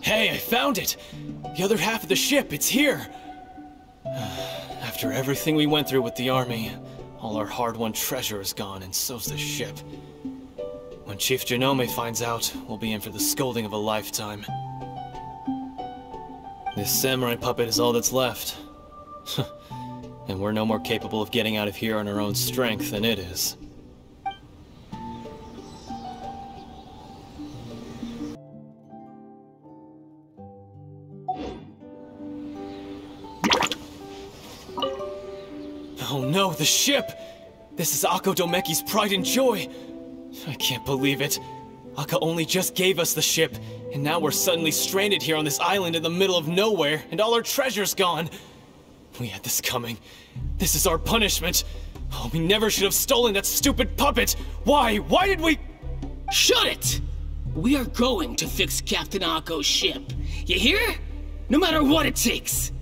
Hey, I found it! The other half of the ship, it's here! After everything we went through with the army, all our hard-won treasure is gone, and so's the ship. When Chief Genome finds out, we'll be in for the scolding of a lifetime. This samurai puppet is all that's left. and we're no more capable of getting out of here on our own strength than it is. Oh no, the ship! This is Akko Domeki's pride and joy! I can't believe it. Akka only just gave us the ship, and now we're suddenly stranded here on this island in the middle of nowhere, and all our treasure's gone. We had this coming. This is our punishment. Oh, we never should have stolen that stupid puppet! Why? Why did we- Shut it! We are going to fix Captain Akko's ship. You hear? No matter what it takes.